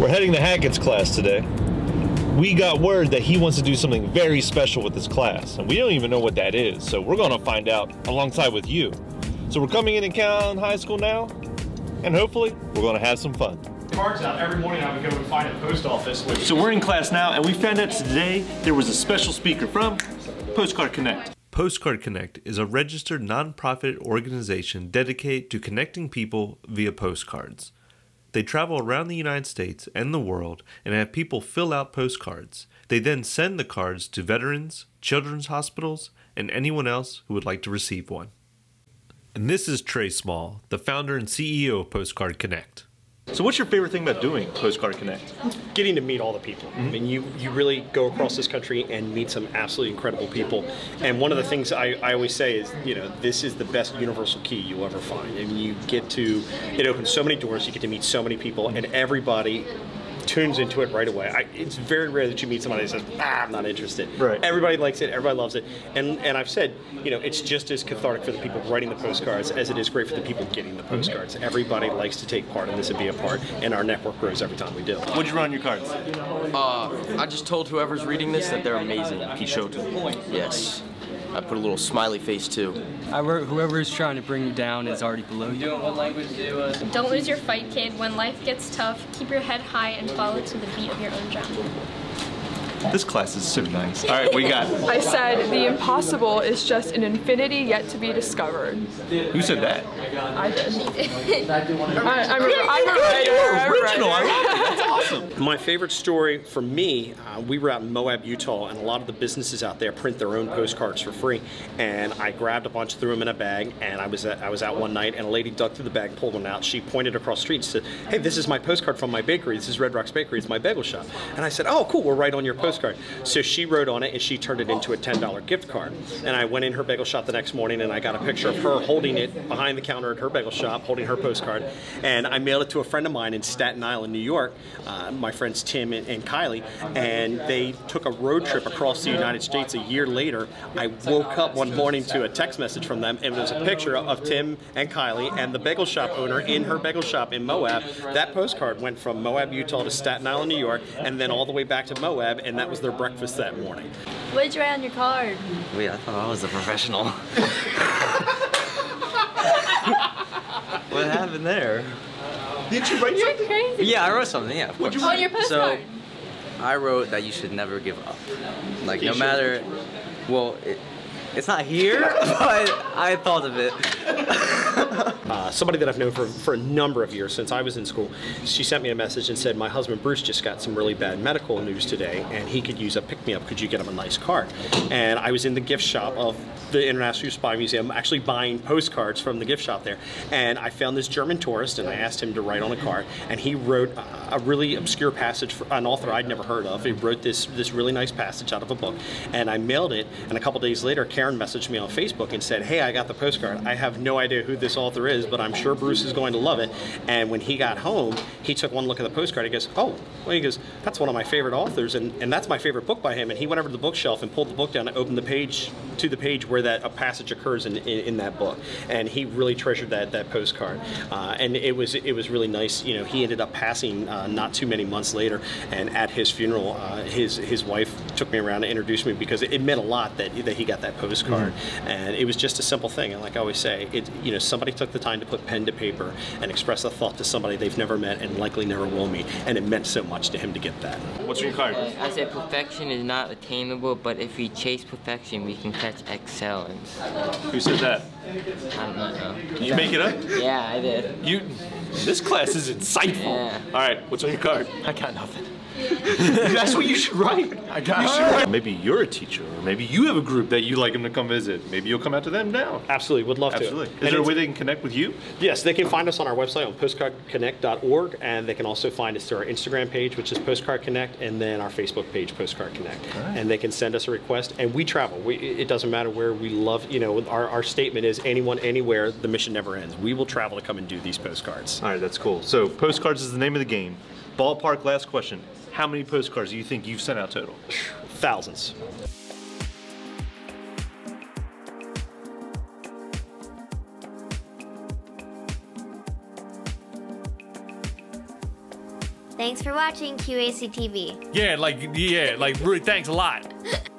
We're heading to Hackett's class today. We got word that he wants to do something very special with this class, and we don't even know what that is, so we're gonna find out alongside with you. So we're coming in in Caroline High School now, and hopefully we're gonna have some fun. Cards out every morning. I would go and find a post office. Which So we're in class now, and we found out today there was a special speaker from Postcard Connect. Postcard Connect is a registered nonprofit organization dedicated to connecting people via postcards. They travel around the United States and the world and have people fill out postcards. They then send the cards to veterans, children's hospitals, and anyone else who would like to receive one. And this is Trey Small, the founder and CEO of Postcard Connect. So, what's your favorite thing about doing Postcard Connect? getting to meet all the people. I mm-hmm. mean, you you really go across this country and meet some absolutely incredible people. And one of the things I, I always say is, you know, this is the best universal key you'll ever find. And you get to, it opens so many doors. You get to meet so many people, and everybody tunes into it right away. I, it's very rare that you meet somebody that says, ah, I'm not interested. Right. Everybody likes it. Everybody loves it. And and I've said, you know, it's just as cathartic for the people writing the postcards as it is great for the people getting the postcards. Everybody likes to take part in this and be a part, and our network grows every time we do. What'd you write on your cards? Uh, I just told whoever's reading this that they're amazing. He showed to Yes. I put a little smiley face too. I wrote, whoever is trying to bring you down is already below you. Don't lose your fight, kid. When life gets tough, keep your head high and follow to the beat of your own drum. This class is so nice. All right, we got. I said the impossible is just an infinity yet to be discovered. Who said that? I did. I, I'm, a, I'm a writer. I'm Original. I writer. love it. That's awesome. My favorite story for me, uh, we were out in Moab, Utah, and a lot of the businesses out there print their own postcards for free. And I grabbed a bunch, threw them in a bag, and I was at, I was out one night, and a lady dug through the bag, pulled one out. She pointed across the street and said, "Hey, this is my postcard from my bakery. This is Red Rocks Bakery. It's my bagel shop." And I said, "Oh, cool. We're right on your postcard." So she wrote on it, and she turned it into a $10 gift card. And I went in her bagel shop the next morning, and I got a picture of her holding it behind the counter at her bagel shop, holding her postcard. And I mailed it to a friend of mine in Staten Island, New York. Uh, my friends Tim and, and Kylie, and they took a road trip across the United States. A year later, I woke up one morning to a text message from them, and it was a picture of Tim and Kylie and the bagel shop owner in her bagel shop in Moab. That postcard went from Moab, Utah to Staten Island, New York, and then all the way back to Moab, and that was their breakfast that morning. What did you write on your card? Wait, I thought I was a professional. what happened there? Did you write You're crazy. Yeah, I wrote something. Yeah, of course. You On your So, postcard. I wrote that you should never give up. Like, no matter. Well, it, it's not here, but I thought of it. Uh, somebody that I've known for, for a number of years since I was in school, she sent me a message and said, My husband Bruce just got some really bad medical news today and he could use a pick me up. Could you get him a nice card? And I was in the gift shop of the International Spy Museum actually buying postcards from the gift shop there. And I found this German tourist and I asked him to write on a card. And he wrote a really obscure passage for an author I'd never heard of. He wrote this, this really nice passage out of a book. And I mailed it. And a couple days later, Karen messaged me on Facebook and said, Hey, I got the postcard. I have no idea who this author is, but I'm sure Bruce is going to love it. And when he got home, he took one look at the postcard. He goes, Oh, well, he goes, That's one of my favorite authors. And, and that's my favorite book by him. And he went over to the bookshelf and pulled the book down and opened the page to the page where that a passage occurs in, in, in that book. And he really treasured that, that postcard. Uh, and it was, it was really nice. You know, he ended up passing uh, not too many months later. And at his funeral, uh, his, his wife took me around and introduced me because it, it meant a lot that, that he got that postcard. And it was just a simple thing. And like I always say, it, you know, somebody took the time to put pen to paper and express a thought to somebody they've never met and likely never will meet. And it meant so much to him to get that. What's your card? I said perfection is not attainable, but if we chase perfection, we can catch excellence. Who said that? I don't know. Did you make it up? Yeah, I did. You. This class is insightful. Yeah. All right, what's on your card? I got nothing. That's what you should write. I got You should write. Maybe you're a teacher, or maybe you have a group that you like them to come visit. Maybe you'll come out to them now. Absolutely, would love Absolutely. to. Is And there a way they can connect with you? Yes, they can find us on our website on postcardconnect.org, and they can also find us through our Instagram page, which is Postcard Connect, and then our Facebook page, Postcard Connect. And they can send us a request, and we travel. We, it doesn't matter where we love, you know, our, our statement is anyone, anywhere, the mission never ends. We will travel to come and do these postcards. All right, that's cool. So postcards is the name of the game. Ballpark. Last question. How many postcards do you think you've sent out total? Thousands. Thanks for watching QAC TV. Yeah, like yeah, like really thanks a lot.